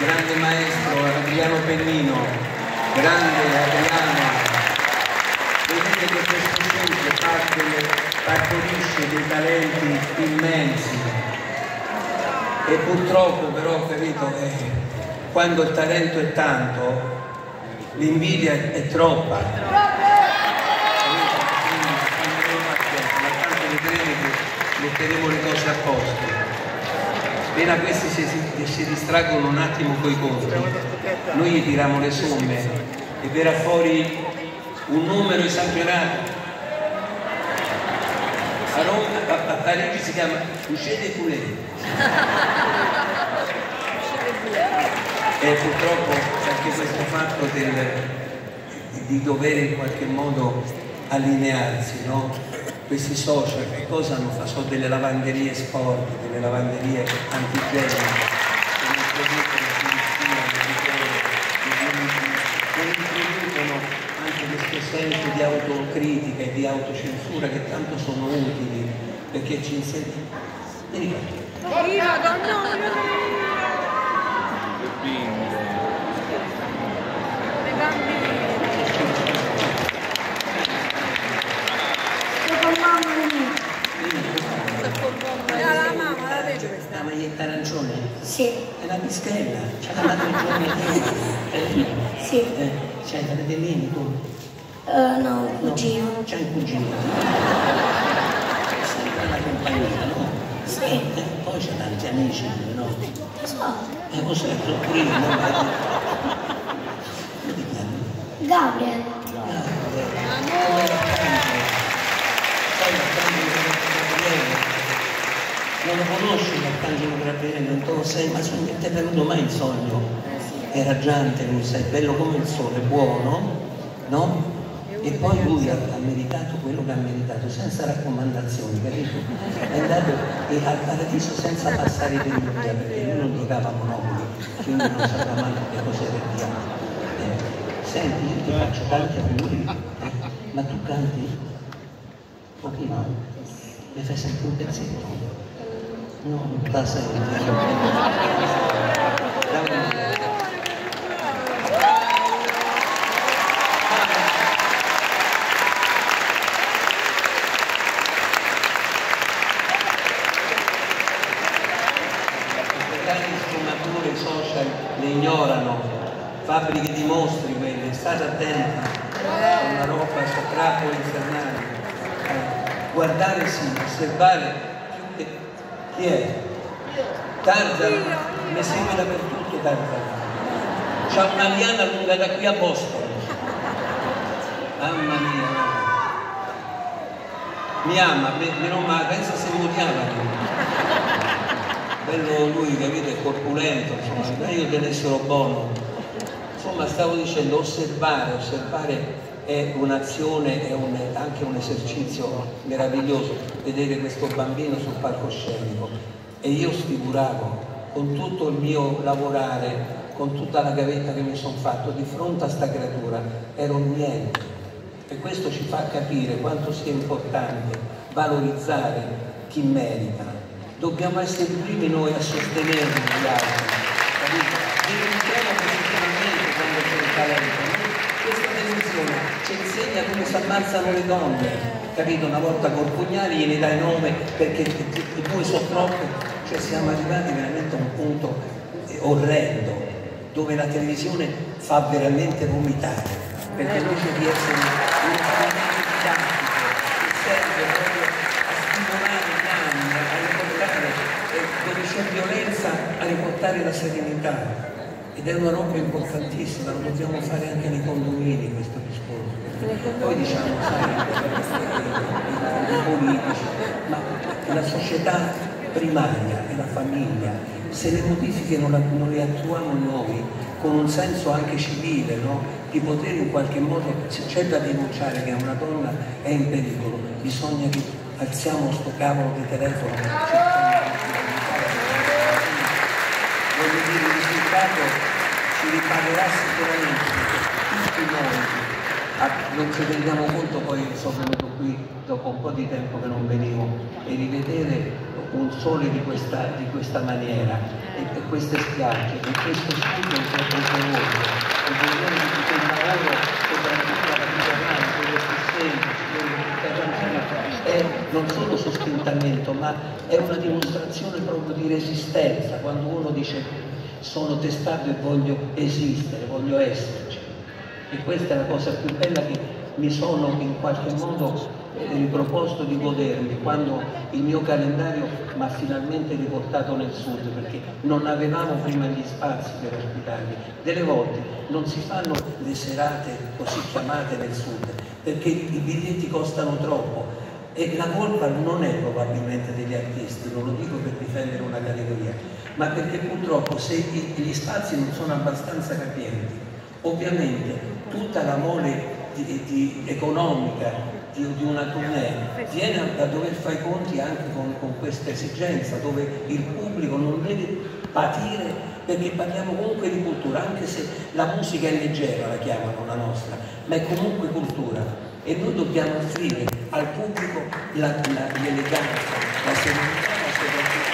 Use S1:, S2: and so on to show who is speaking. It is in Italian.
S1: grande maestro Adriano Pennino, grande Adriano, vedete che questo centro partorisce dei talenti immensi. E purtroppo però, capito, eh, quando il talento è tanto l'invidia è troppa. metteremo le cose a posto. Appena questi si, distraggono un attimo coi conti, noi gli tiriamo le somme e verrà fuori un numero esagerato. A, Roma, a, a Parigi si chiama de Poulet. E purtroppo anche questo fatto del, di dover in qualche modo allinearsi, no? questi social che cosa hanno fatto? Sono delle lavanderie sporche, delle lavanderie antigeniche, senso di autocritica e di autocensura che tanto sono utili perché ci insegnano.
S2: Donna! Le bambine. Era la mamma, la vedo.
S1: La maglietta arancione?
S3: Sì,
S1: È la pischella, c'è la giorni eh,
S3: sì.
S1: eh, C'hai i fratellini tu?
S3: Eh, no, cugino.
S1: C'è un cugino. Sempre la compagnia, no? Eh, poi c'è tanti amici, no?
S3: Lo so.
S1: E cos'è? Pure io, no? Come ti chiami?
S3: Gabriel.
S1: Eh, sai? Non lo conosci l'arcangelo Gabriele? Non lo sei, ma non ti è venuto mai in sogno? È raggiante lui, sai, bello come il sole, buono, no? E poi lui ha, ha meritato quello che ha meritato, senza raccomandazioni, capito? È andato e al paradiso senza passare per via, perché lui non giocava a monopoli, quindi non sapeva manco che cos'era il diavolo. Eh, senti, io ti faccio tanti auguri, eh, ma tu canti? Pochino? Mi fai sempre un pezzetto? No, non la senti. Dammi- Queste grandi sfumature social le ignorano, fabbriche di mostri quelle, state attenti, è una roba soprappo infernale. Eh, Guardare sì, osservare più che chi è? Tarzan, mi segue dappertutto Tarzan. C'ha una liana lunga da qui a Boston. Mamma mia. Mi ama, me- meno male, pensa se mi odiava lui bello lui, capito, è corpulento, insomma, ma io tenessero buono. Insomma, stavo dicendo, osservare, osservare è un'azione, è un- anche un esercizio meraviglioso, vedere questo bambino sul palcoscenico. E io sfiguravo, con tutto il mio lavorare, con tutta la gavetta che mi sono fatto, di fronte a sta creatura, ero niente. E questo ci fa capire quanto sia importante valorizzare chi merita. Dobbiamo essere i primi noi a sostenere gli altri. Diventiamo positivamente quando c'è il talento. Questa televisione ci insegna come si ammazzano le donne, capito? Una volta col pugnale gliene dai nome perché due sono troppe, cioè siamo arrivati veramente a un punto eh, orrendo dove la televisione fa veramente vomitare, perché invece di essere un strumento didattico che serve proprio a stimolare l'anima, a riportare, eh, dove c'è violenza, a la serenità. Ed è una roba importantissima, lo dobbiamo fare anche nei condomini questo discorso. Poi diciamo, sai, i, politici, ma la società primaria è la famiglia, se le modifiche non, non le attuiamo noi con un senso anche civile, no? di poter in qualche modo, se c'è da denunciare che una donna è in pericolo, bisogna che alziamo sto cavolo di telefono. Voglio dire, il risultato ci ripagherà sicuramente tutti noi. Ah, non ci rendiamo conto, poi sono venuto qui dopo un po' di tempo che non venivo e rivedere un sole di questa, di questa maniera. E, e queste spiagge e questo studio che è precioso e vedere di tutto il lavoro soprattutto vita quello più semplice, quello già insieme, è non solo sostentamento, ma è una dimostrazione proprio di resistenza, quando uno dice sono testato e voglio esistere, voglio esserci. E questa è la cosa più bella che mi sono in qualche modo riproposto di godermi quando il mio calendario mi ha finalmente riportato nel sud perché non avevamo prima gli spazi per ospitarli. Delle volte non si fanno le serate così chiamate nel sud perché i biglietti costano troppo e la colpa non è probabilmente degli artisti, non lo dico per difendere una categoria, ma perché purtroppo se gli spazi non sono abbastanza capienti, ovviamente tutta la mole di, di economica di, di, una tournée viene a, dover fare i conti anche con, con questa esigenza dove il pubblico non deve patire perché parliamo comunque di cultura anche se la musica è leggera la chiamano la nostra ma è comunque cultura. E noi dobbiamo offrire al pubblico l'eleganza la, la serenità la serenità